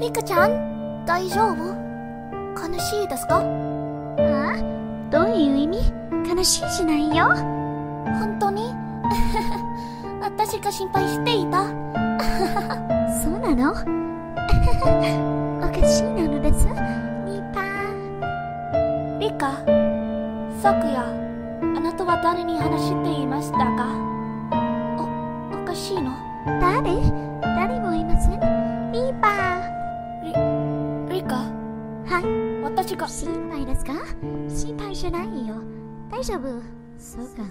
リカちゃん大丈夫？悲しいですか？あどういう意味？悲しいじゃないよ。本当に？私が心配していた。そうなの？おかしいなのです。ニパリカ昨夜あなたは誰に話していましたか？おおかしいの？誰誰？はい。私が。心配ですか？心配じゃないよ。大丈夫。そうか。よ